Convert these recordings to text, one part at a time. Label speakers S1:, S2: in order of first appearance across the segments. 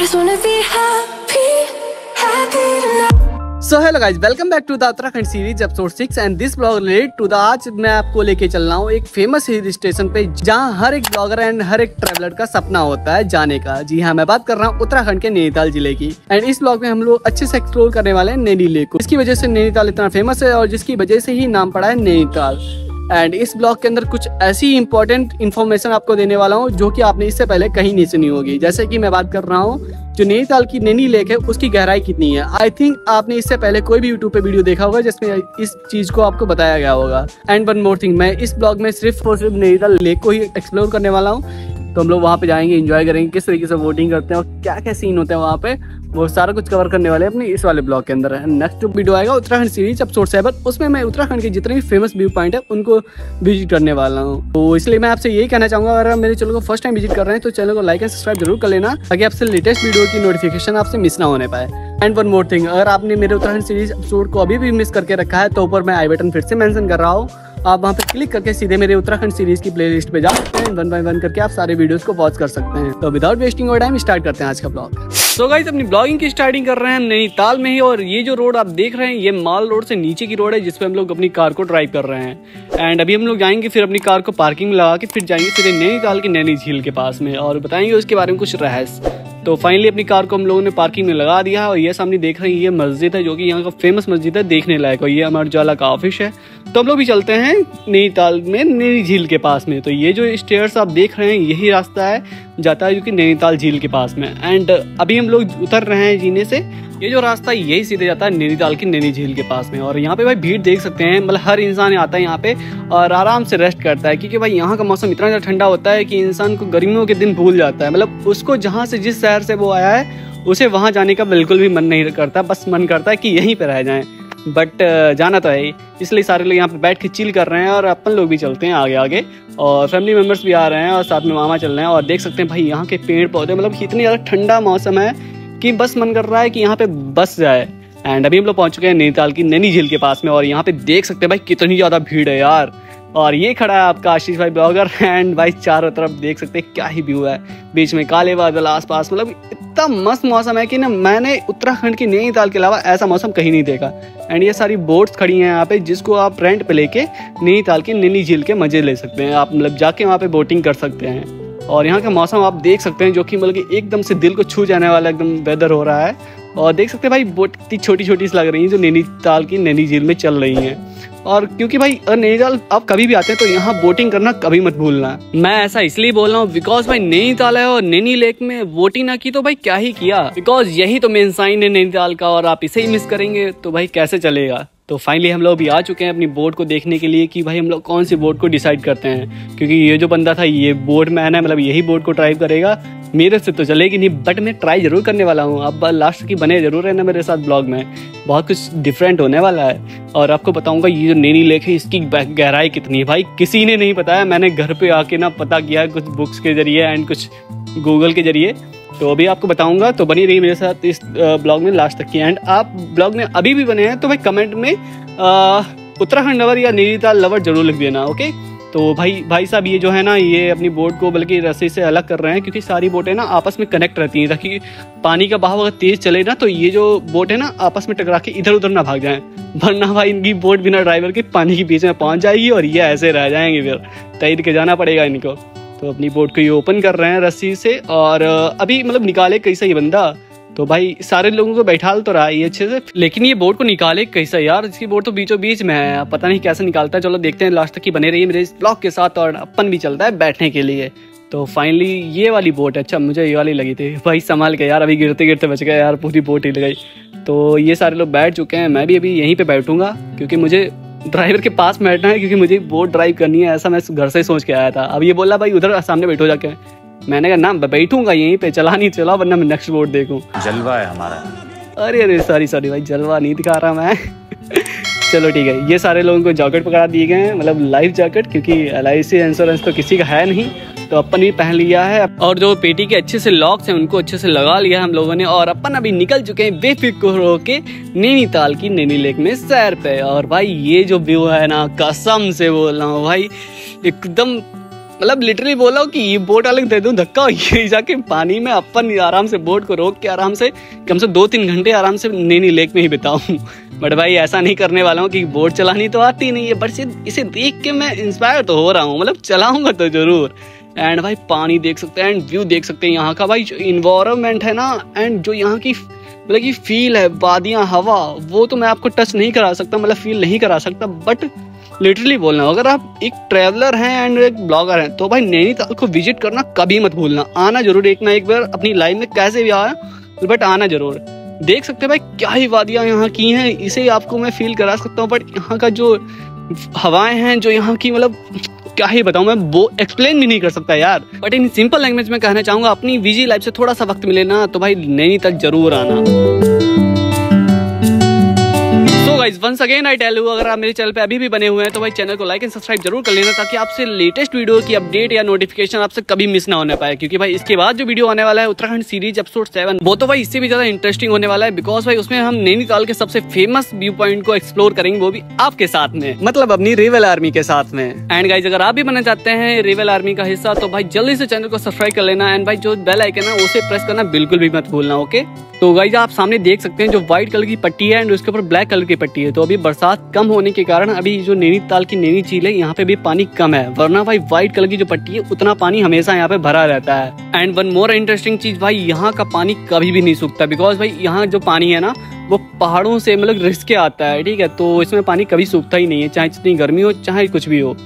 S1: so hello guys welcome back to the Uttarakhand series episode six and this blog related to the आज मैं आपको लेके चल रहा हूँ एक फ़ेमस हिल स्टेशन पे, जहाँ हर एक ब्लॉगर एंड हर एक ट्रैवलर का सपना होता है जाने का। जी हाँ मैं बात कर रहा हूँ उत्तराखंड के नैनीताल ज़िले की। एंड इस ब्लॉग में हम लोग अच्छे से एक्सप्लोर करने वाले हैं नैनी लेक को। इसकी वजह से नैनीताल इतना फ़ेमस है और जिसकी वजह से ही नाम पड़ा है नैनीताल। एंड इस ब्लॉग के अंदर कुछ ऐसी इंपॉर्टेंट इन्फॉर्मेशन आपको देने वाला हूँ, जो कि आपने इससे पहले कहीं नहीं सुनी होगी। जैसे कि मैं बात कर रहा हूँ, जो नैनीताल की नैनी लेक है, उसकी गहराई कितनी है? आई थिंक आपने इससे पहले कोई भी यूट्यूब पे वीडियो देखा होगा, जिसमें इस चीज़ को आपको बताया गया होगा। एंड वन मोर थिंग मैं इस ब्लॉग में सिर्फ़ और सिर्फ़ नैनीताल लेक को ही एक्सप्लोर करने वाला हूँ। तो हम लोग वहाँ पे जाएँगे एंजॉय करेंगे, किस तरीके से वोटिंग करते हैं और क्या क्या सीन होते हैं वहाँ पे। वो सारा कुछ कवर करने वाले अपने इस वाले ब्लॉग के अंदर नेक्स्ट जो वीडियो आएगा उत्तराखंड सीरीज़ एपिसोड सेवन उसमें मैं उत्तराखंड के जितने भी फ़ेमस व्यू पॉइंट है, उनको विज़िट करने वाला हूँ। तो इसलिए मैं आपसे यही कहना चाहूँगा, अगर मेरे चैनल को फ़र्स्ट टाइम विज़िट कर रहे हैं तो चैनल को लाइक एंड सब्सक्राइब ज़रूर कर लेना, ताकि आपसे लेटेस्ट वीडियो की नोटिफिकेशन आपसे मिस ना होने पाए। एंड वन मोर थिंग अगर आपने मेरे उत्तराखंड सीरीज़ एपिसोड को अभी भी मिस करके रखा है तो ऊपर मैं आई बटन फिर से मेंशन कर रहा हूँ। आप वहाँ पे क्लिक करके सीधे मेरे उत्तराखंड सीरीज़ की प्लेलिस्ट पे जा सकते हैं। वन बाय वन करके आप सारे वीडियोस को वॉच कर सकते हैं। तो विदाउट वेस्टिंग टाइम स्टार्ट करते हैं आज का ब्लॉग सो गाइस अपनी ब्लॉगिंग की स्टार्टिंग कर रहे हैं नैनीताल में ही और ये जो रोड आप देख रहे हैं, ये माल रोड से नीचे की रोड है जिसपे हम लोग अपनी कार को ड्राइव कर रहे हैं। एंड अभी हम लोग जाएँगे फिर अपनी कार को पार्किंग में लगा के फिर जाएँगे सीधे नैनीताल की नैनी झील के पास में और बताएँगे उसके बारे में कुछ रहस्य। तो फाइनली अपनी कार को हम लोगों ने पार्किंग में लगा दिया है और ये सामने देख रहे हैं, ये मस्जिद है जो कि यहाँ का फ़ेमस मस्जिद है, देखने लायक। और ये अमर उजाला का ऑफ़िस है। तो हम लोग भी चलते हैं नैनीताल में, नैनी झील के पास में। तो ये जो स्टेयर्स आप देख रहे हैं, यही रास्ता है। जाता है जो कि नैनीताल झील के पास में। एंड अभी हम लोग उतर रहे हैं जीने से। ये जो रास्ता यही सीधे जाता है नैनीताल की नैनी झील के पास में। और यहाँ पे भाई भीड़ देख सकते हैं मतलब हर इंसान आता है यहाँ पे और आराम से रेस्ट करता है। क्योंकि भाई यहाँ का मौसम इतना ज़्यादा ठंडा होता है कि इंसान को गर्मियों के दिन भूल जाता है। मतलब उसको जहाँ से जिस शहर से वो आया है, उसे वहाँ जाने का बिल्कुल भी मन नहीं करता। बस मन करता है कि यहीं पर रह जाएँ। बट जाना तो है ही। इसलिए सारे लोग यहाँ पर बैठ के चिल कर रहे हैं और अपन लोग भी चलते हैं आगे आगे। और फैमिली मेंबर्स भी आ रहे हैं और साथ में मामा चल रहे हैं और देख सकते हैं भाई यहाँ के पेड़ पौधे मतलब इतनी ज़्यादा ठंडा मौसम है कि बस मन कर रहा है कि यहाँ पे बस जाए। एंड अभी हम लोग पहुँच चुके हैं नैनीताल की नैनी झील के पास में और यहाँ पे देख सकते हैं भाई कितनी ज़्यादा भीड़ है यार। और ये खड़ा है आपका आशीष भाई ब्लॉगर एंड भाई चारों तरफ़ देख सकते हैं क्या ही व्यू है। बीच में काले बादल आसपास मतलब इतना मस्त मौसम है कि ना मैंने उत्तराखंड की नैनीताल के अलावा ऐसा मौसम कहीं नहीं देखा। एंड ये सारी बोट्स खड़ी हैं यहाँ पे, जिसको आप रेंट पे लेके नैनीताल की नैनी झील के मज़े ले सकते हैं। आप मतलब जाके वहाँ पे बोटिंग कर सकते हैं। और यहाँ का मौसम आप देख सकते हैं, जो कि मतलब एकदम से दिल को छू जाने वाला, एकदम वेदर हो रहा है। और देख सकते हैं भाई बोट इतनी छोटी छोटी लग रही हैं जो नैनीताल की नैनी झील में चल रही हैं। और क्योंकि भाई नैनीताल आप कभी भी आते हैं तो यहाँ बोटिंग करना कभी मत भूलना। मैं ऐसा इसलिए बोल रहा हूँ बिकॉज़ भाई नैनीताल है और नैनी लेक में बोटिंग ना की तो भाई क्या ही किया? बिकॉज़ यही तो मेन साइन है नैनीताल का और आप इसे ही मिस करेंगे तो भाई कैसे चलेगा? तो फाइनली हम लोग अभी आ चुके हैं अपनी बोर्ड को देखने के लिए कि भाई हम लोग कौन सी बोर्ड को डिसाइड करते हैं। क्योंकि ये जो बंदा था, ये बोर्ड मैन है मतलब यही बोर्ड को ड्राइव करेगा। मेरे से तो चलेगी नहीं बट मैं ट्राई ज़रूर करने वाला हूँ। अब लास्ट की बने ज़रूर रहना मेरे साथ ब्लॉग में। बहुत कुछ डिफरेंट होने वाला है। और आपको बताऊँगा, ये जो नैनी लेक है, इसकी गहराई कितनी है। भाई, किसी ने नहीं बताया। मैंने घर पे आके ना पता किया कुछ बुक्स के ज़रिए एंड कुछ गूगल के ज़रिए। तो अभी आपको बताऊँगा तो बनी रही मेरे साथ इस ब्लॉग में लास्ट तक की एंड। आप ब्लॉग में अभी भी बने हैं तो भाई कमेंट में उत्तराखंड लवर या नैनीताल लवर ज़रूर लिख देना, ओके? तो भाई भाई साहब, ये जो है ना, ये अपनी बोट को बल्कि रस्सी से अलग कर रहे हैं, क्योंकि सारी बोटें ना आपस में कनेक्ट रहती हैं, ताकि पानी का बहाव अगर तेज चले ना तो ये जो बोट है ना, आपस में टकरा के इधर उधर ना भाग जाएँ। वरना भाई, इनकी बोट बिना ड्राइवर के पानी के बीच में पहुँच जाएगी और ये ऐसे रह जाएँगे फिर। तैर के जाना पड़ेगा इनको। तो अपनी बोट को ये ओपन कर रहे हैं रस्सी से और अभी मतलब निकाले कैसा ये बंदा? तो भाई सारे लोगों को बैठा तो रहा है ये अच्छे से। लेकिन ये बोट को निकाले कैसा यार? इसकी बोर्ड तो बीचों बीच में है। पता नहीं कैसे निकालता है। चलो देखते हैं लास्ट तक की बने रही है मेरे ब्लॉग के साथ और अपन भी चलता है बैठने के लिए। तो फाइनली ये वाली बोट अच्छा मुझे ये वाली लगी थी। भाई संभाल के यार, अभी गिरते गिरते बच गए यार, पूरी बोट हिल गई। तो ये सारे लोग बैठ चुके हैं। मैं भी अभी यहीं पे बैठूँगा, क्योंकि मुझे ड्राइवर के पास बैठना है क्योंकि मुझे बोट ड्राइव करनी है ऐसा मैं घर से सोच के आया था। अब ये बोला भाई उधर सामने बैठो जाके। मैंने कहा ना बैठूँगा यहीं पे चला नहीं चला वरना मैं नेक्स्ट बोट देखूँ।
S2: जलवा है हमारा।
S1: अरे अरे सॉरी सॉरी भाई जलवा नहीं दिखा रहा मैं। चलो ठीक है ये सारे लोगों को जैकेट पकड़ा दिए गए हैं मतलब लाइफ जैकेट क्योंकि एल आई इंश्योरेंस तो किसी का है नहीं। तो अपन भी पहन लिया है। और जो पेटी के अच्छे से लॉक्स हैं, उनको अच्छे से लगा लिया हम लोगों ने। और अपन अभी निकल चुके हैं बेफिक्र होके नैनीताल की नैनी लेक में सैर पे। और भाई, ये जो व्यू है ना, कसम से बोल रहा हूँ भाई, एकदम मतलब लिटरली बोला कि ये बोट अलग दे दूँ, धक्का, ये जाके पानी में अपन आराम से बोट को रोक के आराम से, कम से दो तीन घंटे आराम से नैनी लेक में ही बिताऊं। बट भाई, ऐसा नहीं करने वाला हूँ कि बोट चलानी तो आती नहीं है, बट इसे देख के मैं इंस्पायर तो हो रहा हूँ मतलब चलाऊँगा तो ज़रूर। एंड भाई, पानी देख सकते हैं एंड व्यू देख सकते हैं यहाँ का। भाई, जो इन्वायरमेंट है ना एंड जो यहाँ की मतलब की फील है, वादियाँ, हवा, वो तो मैं आपको टच नहीं करा सकता मतलब फील नहीं करा सकता बट लिटरली बोलना, अगर आप एक ट्रैवलर हैं एंड एक ब्लॉगर हैं तो भाई नैनीताल को विज़िट करना कभी मत भूलना। आना ज़रूर एक ना एक बार अपनी लाइफ में कैसे भी आया बट आना ज़रूर। देख सकते हैं भाई, क्या ही वादियाँ यहाँ की हैं, इसे आपको मैं फील करा सकता हूँ बट यहाँ का जो हवाएँ हैं, जो यहाँ की मतलब क्या ही बताऊँ मैं, वो एक्सप्लेन भी नहीं कर सकता यार। बट इन सिंपल लैंग्वेज में कहना चाहूँगा, अपनी विजी लाइफ से थोड़ा सा वक्त मिले ना तो भाई नैनीताल ज़रूर आना। Guys once again I tell you अगर आप मेरे चैनल पे अभी भी बने हुए हैं तो भाई चैनल को लाइक एंड सब्सक्राइब ज़रूर कर लेना ताकि आपसे लेटेस्ट वीडियो की अपडेट या नोटिफिकेशन आपसे कभी मिस ना होने पाए। क्योंकि भाई इसके बाद जो वीडियो आने वाला है उत्तराखंड सीरीज़ एपिसोड सेवन वो तो भाई इससे भी ज़्यादा इंटरेस्टिंग होने वाला है बिकॉज़ भाई उसमें हम नैनीताल के सबसे फ़ेमस व्यू पॉइंट को एक्सप्लोर करेंगे वो भी आपके साथ में। मतलब अपनी रेवल आर्मी के साथ में। एंड गाइज़ अगर आप भी बनना चाहते हैं रेवल आर्मी का हिस्सा तो भाई जल्दी से चैनल को सब्सक्राइब कर लेना एंड भाई जो बेल आइकन है उसे प्रेस करना बिल्कुल भी मत भूलना ओके तो गाइज़ आप सामने देख सकते हैं जो व्हाइट कलर की पट्टी है एंड उसके ऊपर ब्लैक कलर की पट्टी है। तो अभी बरसात कम होने के कारण अभी जो नैनीताल की नैनी झील है, यहाँ पे भी पानी कम है। वरना भाई व्हाइट कलर की जो पट्टी है, उतना पानी हमेशा यहाँ पे भरा रहता है। एंड वन मोर इंटरेस्टिंग चीज़ भाई, यहाँ का पानी कभी भी नहीं सूखता। बिकॉज़ भाई यहाँ जो पानी है ना, वो पहाड़ों से मतलब रिस्क के आता है, ठीक है? तो इसमें पानी कभी सूखता ही नहीं है, चाहे जितनी गर्मी हो, चाहे कुछ भी हो।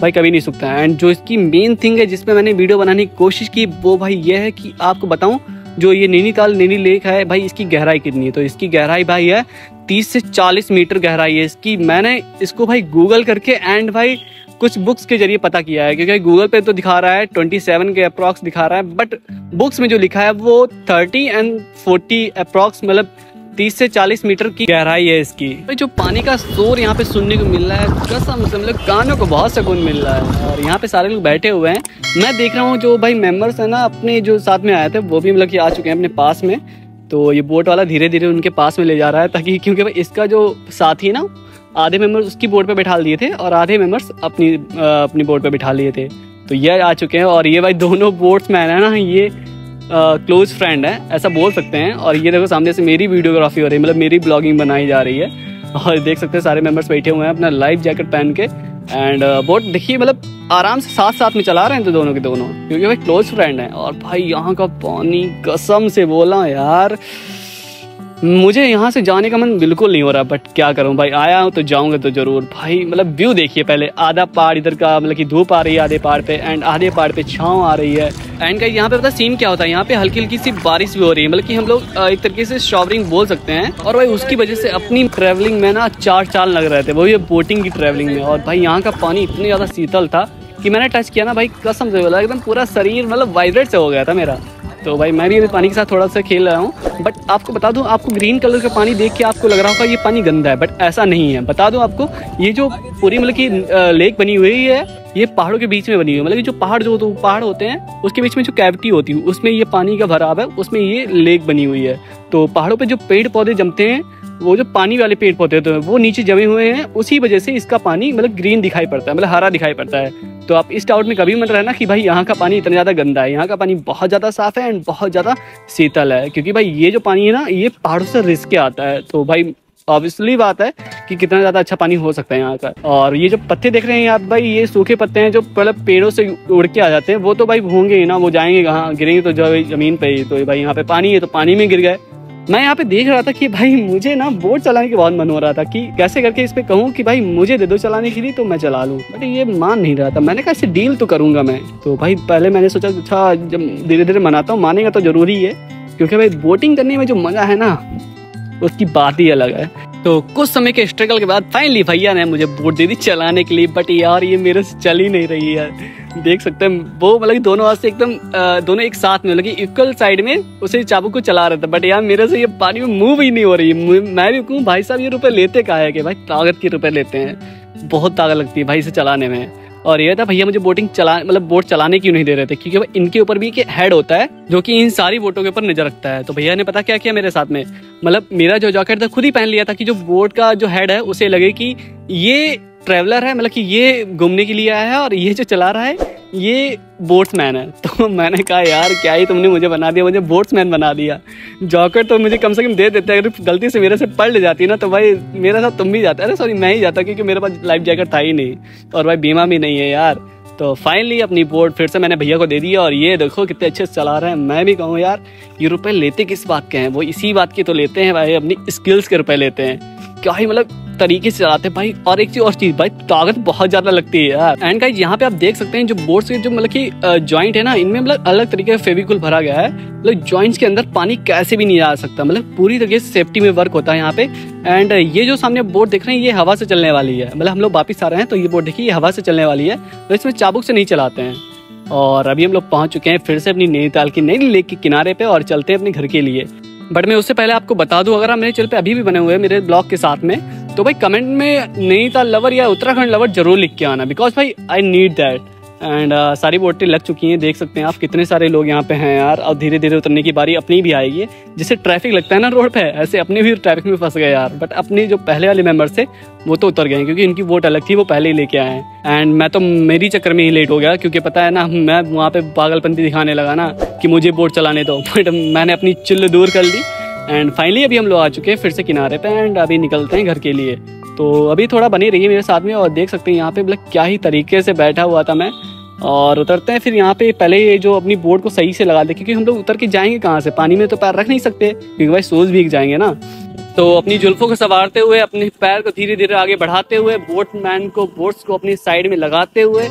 S1: भाई कभी नहीं सूखता। है एंड जो इसकी मेन थिंग है जिसमें मैंने वीडियो बनाने की कोशिश की, वो भाई ये है कि आपको बताऊँ, जो ये नैनीताल, नैनी लेक है, भाई इसकी गहराई कितनी है? तो इसकी गहराई भाई है तीस से चालीस मीटर गहराई है इसकी। मैंने इसको भाई गूगल करके एंड भाई कुछ बुक्स के ज़रिए पता किया है, क्योंकि गूगल पे तो दिखा रहा है ट्वेंटी सेवन के अप्रॉक्स दिखा रहा है बट बुक्स में जो लिखा है वो थर्टी एंड फोर्टी अप्रॉक्स मतलब तीस से चालीस मीटर की गहराई है इसकी। जो पानी का शोर यहाँ पे सुनने को मिल रहा है, कसम से मतलब कानों को बहुत सुकून मिल रहा है, और यहाँ पे सारे लोग बैठे हुए हैं। मैं देख रहा हूँ जो भाई मेंबर्स है ना, अपने जो साथ में आए थे, वो भी मतलब कि आ चुके हैं अपने पास में। तो ये बोट वाला धीरे धीरे उनके पास में ले जा रहा है ताकि, क्योंकि भाई इसका जो साथी ना, आधे मेंबर्स उसकी बोट पे बैठा लिए थे और आधे मेंबर्स अपनी अपनी बोट पे बैठा लिए थे। तो ये आ चुके हैं और ये भाई दोनों बोट्स मैन है ना, ये क्लोज फ्रेंड है, ऐसा बोल सकते हैं। और ये देखो सामने से मेरी वीडियोग्राफी हो रही है मतलब मेरी ब्लॉगिंग बनाई जा रही है। और देख सकते हैं सारे मेंबर्स बैठे हुए हैं अपना लाइफ जैकेट पहन के। एंड बोट देखिए मतलब आराम से साथ साथ में चला रहे हैं तो दोनों के दोनों। क्योंकि भाई क्लोज फ्रेंड हैं। और भाई, यहाँ का पानी कसम से बोला, यार। मुझे यहाँ से जाने का मन बिल्कुल नहीं हो रहा बट क्या करूँ? भाई, आया हूँ तो जाऊँगा तो ज़रूर। भाई मतलब व्यू देखिए पहले। आधा पहाड़ इधर का मतलब कि धूप आ रही है आधे पहाड़ पे एंड आधे पहाड़ पे छाँव आ रही है। एंड का यहाँ पे पता सीन क्या होता है? यहाँ पे हल्की हल्की सी बारिश भी हो रही है मतलब कि हम लोग एक तरीके से शॉवरिंग बोल सकते हैं। और भाई, उसकी वजह से अपनी ट्रेवलिंग में ना चार चाल लग रहे थे, वो बोटिंग की ट्रेवलिंग में। और भाई, यहाँ का पानी इतने ज़्यादा शीतल था कि मैंने टच किया ना, भाई, कसम से बोला, एकदम पूरा शरीर मतलब वाइब्रेट से हो गया था मेरा। तो भाई, मैं भी पानी के साथ थोड़ा सा खेल रहा हूँ बट आपको बता दूँ, आपको ग्रीन कलर का पानी देख के आपको लग रहा होगा ये पानी गंदा है बट ऐसा नहीं है। बता दूँ आपको, ये जो पूरी मतलब की लेक बनी हुई है, ये पहाड़ों के बीच में बनी हुई है। मतलब जो पहाड़ जो पहाड़ होते हैं, उसके बीच में जो कैविटी होती है, उसमें ये पानी का भराव है, उसमें ये लेक बनी हुई है। तो पहाड़ों पर जो पेड़ पौधे जमते हैं वो जो पानी वाले पेड़ पौधे होते हैं, वो नीचे जमे हुए हैं, उसी वजह से इसका पानी मतलब ग्रीन दिखाई पड़ता है मतलब हरा दिखाई पड़ता है। तो आप इस डाउट में कभी मत रहना कि भाई यहाँ का पानी इतना ज़्यादा गंदा है, यहाँ का पानी बहुत ज़्यादा साफ़ है एंड बहुत ज़्यादा शीतल है, क्योंकि भाई ये जो पानी है ना, ये पहाड़ों से रिस्क आता है। तो भाई ऑब्वियसली बात है कि कितना ज़्यादा अच्छा पानी हो सकता है यहाँ का। और ये जो पत्ते देख रहे हैं आप भाई, ये सूखे पत्ते हैं जो मतलब पेड़ों से उड़ के आ जाते हैं, वो तो भाई होंगे ही ना, वो जाएँगे कहाँ, गिरेंगे तो जो ज़मीन पे ही तो भाई यहाँ पे पानी है तो पानी में गिर गए। मैं यहाँ पे देख रहा था कि भाई मुझे ना बोट चलाने के बहुत मन हो रहा था कि कैसे करके इस पे कहूँ कि भाई मुझे दे दो चलाने के लिए तो मैं चला लूँ। बट ये मान नहीं रहा था। मैंने कहा इसे डील तो करूँगा मैं। तो भाई पहले मैंने सोचा अच्छा जब धीरे धीरे मनाता हूँ, मानेगा तो ज़रूरी है। क्योंकि भाई बोटिंग करने में जो मज़ा है ना, उसकी बात ही अलग है। तो कुछ समय के स्ट्रगल के बाद फाइनली भैया ने मुझे बोट दे दी चलाने के लिए। बट यार, ये मेरे से चल ही नहीं रही है। देख सकते हैं। वो मतलब दोनों हाथ से एकदम दोनों एक साथ में मतलब इक्वल साइड में उसे चाबू को चला रहे थे। बट यार, मेरे से ये पानी में मूव ही नहीं हो रही। मैं भी कहूँ, भाई साहब, ये रुपए लेते कहा है कि भाई? ताकत के रुपए लेते हैं। बहुत ताकत लगती है भाई से चलाने में। और ये था, भैया, मुझे बोटिंग चला मतलब बोट चलाने क्यों नहीं दे रहे थे? क्योंकि इनके ऊपर भी एक हेड होता है, जो कि इन सारी बोटों के ऊपर नज़र रखता है। तो भैया, ने पता क्या किया मेरे साथ में? मतलब मेरा जो जॉकेट था, खुद ही पहन लिया था कि जो बोट का जो हेड है, उसे लगे कि ये ट्रेवलर है मतलब कि ये घूमने के लिए आया है और ये जो चला रहा है, ये बोट्समैन है। तो मैंने कहा, यार, क्या ही तुमने मुझे बना दिया, मुझे बोट्समैन बना दिया। जॉकेट तो मुझे कम से कम दे देते अगर गलती से मेरे से ले जाती ना तो भाई मेरे साथ तुम भी जाते अरे सॉरी मैं ही जाता क्योंकि मेरे पास लाइफ जैकेट था ही नहीं और भाई बीमा भी नहीं है यार। तो फाइनली अपनी बोर्ड फिर से मैंने भैया को दे दिया और ये देखो कितने अच्छे से चला रहे हैं। मैं भी कहूँ, यार, ये रुपए लेते किस बात के हैं? वो इसी बात के तो लेते हैं भाई, अपनी स्किल्स के रुपए लेते हैं। क्या ही मतलब तरीके से चलाते भाई। और एक चीज़ और चीज़, भाई, ताकत बहुत ज़्यादा लगती है यार। एंड गाइस यहाँ पे आप देख सकते हैं जो बोर्ड के जो मतलब की ज्वाइंट है ना, इनमें मतलब अलग तरीके का फेविकुल भरा गया है। मतलब ज्वाइंट्स के अंदर पानी कैसे भी नहीं आ सकता। मतलब पूरी तरीके से सेफ्टी में वर्क होता है यहाँ पे। एंड ये जो सामने बोर्ड देख रहे हैं, ये हवा से चलने वाली है। मतलब हम लोग वापिस आ रहे हैं तो ये बोर्ड देखिए, ये हवा से चलने वाली है। तो इसमें चाबुक से नहीं चलाते हैं। और अभी हम लोग पहुँच चुके हैं फिर से अपनी नैनीताल की नई लेक के किनारे पे और चलते हैं अपने घर के लिए। बट मैं उससे पहले आपको बता दूँ, अगर आप मेरे चैनल पे अभी भी बने हुए हैं, मेरे ब्लॉग के साथ में तो भाई कमेंट में नैनीताल लवर या उत्तराखंड लवर ज़रूर लिख के आना बिकॉज़ भाई आई नीड दैट एंड सारी बोटें लग चुकी हैं, देख सकते हैं आप कितने सारे लोग यहाँ पे हैं यार। और धीरे धीरे उतरने की बारी अपनी भी आएगी, जिससे ट्रैफ़िक लगता है ना रोड पे, ऐसे अपने भी ट्रैफ़िक में फंस गए यार। बट अपने जो पहले वाले मेंबर्स थे, वो तो उतर गए, क्योंकि इनकी वोट अलग थी, वो पहले ही लेके आए हैं। एंड मैं तो मेरी चक्कर में ही लेट हो गया, क्योंकि पता है ना, मैं वहाँ पे पागलपंती दिखाने लगा ना, कि मुझे बोट चलाने दो। बट मैंने अपनी चिल्ल दूर कर ली एंड फाइनली अभी हम लोग आ चुके हैं फिर से किनारे पे एंड अभी निकलते हैं घर के लिए। तो अभी थोड़ा बनी रही है मेरे साथ में और देख सकते हैं यहाँ पे मतलब क्या ही तरीके से बैठा हुआ था मैं। और उतरते हैं फिर यहाँ पे पहले ये जो अपनी बोर्ड को सही से लगा दे, क्योंकि हम लोग उतर के जाएँगे कहाँ से? पानी में तो पैर रख नहीं सकते, क्योंकि भाई सोच भीग जाएँगे ना। तो अपनी जुल्फों को संवारते हुए, अपने पैर को धीरे धीरे आगे बढ़ाते हुए बोट मैन को बोट्स को अपनी साइड में लगाते हुए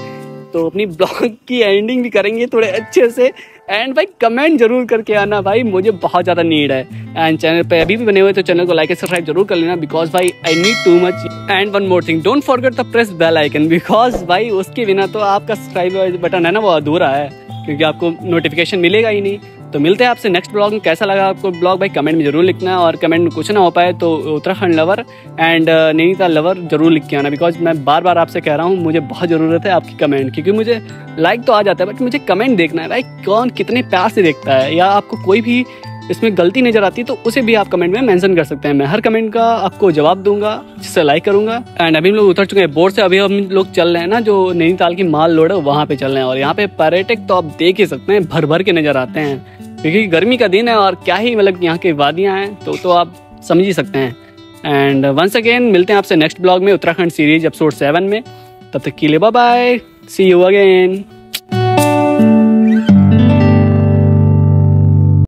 S1: तो अपनी ब्लॉग की एंडिंग भी करेंगे थोड़े अच्छे से। एंड भाई कमेंट ज़रूर करके आना भाई, मुझे बहुत ज़्यादा नीड है। एंड चैनल पे अभी भी बने हुए तो चैनल को लाइक सब्सक्राइब ज़रूर कर लेना बिकॉज़ भाई I need too much and one more thing don't forget the press bell icon because भाई, उसके बिना तो आपका सब्सक्राइब बटन है ना, वो अधूरा है, क्योंकि आपको नोटिफिकेशन मिलेगा ही नहीं। तो मिलते हैं आपसे नेक्स्ट ब्लॉग में। कैसा लगा आपको ब्लॉग भाई कमेंट में ज़रूर लिखना और कमेंट में कुछ ना हो पाए तो Uttarakhand lover and Nainital lover ज़रूर लिख के आना बिकॉज़ मैं बार बार आपसे कह रहा हूँ, मुझे बहुत ज़रूरत है आपकी कमेंट क्योंकि मुझे लाइक तो आ जाता है बट मुझे कमेंट देखना है। भाई, कौन कितने प्यार से देखता है? या आपको कोई भी इसमें गलती नज़र आती तो उसे भी आप कमेंट में मेंशन कर सकते हैं। मैं हर कमेंट का आपको जवाब दूँगा, जिससे लाइक करूँगा। एंड अभी हम लोग उतर चुके हैं बोर्ड से। अभी हम लोग चल रहे हैं ना, जो नैनीताल की माल लोड है, वहाँ पे चल रहे हैं। और यहाँ पे पर्यटक तो आप देख ही सकते हैं भर भर के नज़र आते हैं। क्योंकि गर्मी का दिन है और क्या ही मतलब यहाँ की वादियाँ हैं तो तो आप समझ ही सकते हैं। एंड वंस अगेन मिलते हैं आपसे नेक्स्ट ब्लॉग में, उत्तराखंड सीरीज़ एपिसोड सेवन में। तब तक के लिए बाय सी यू अगेन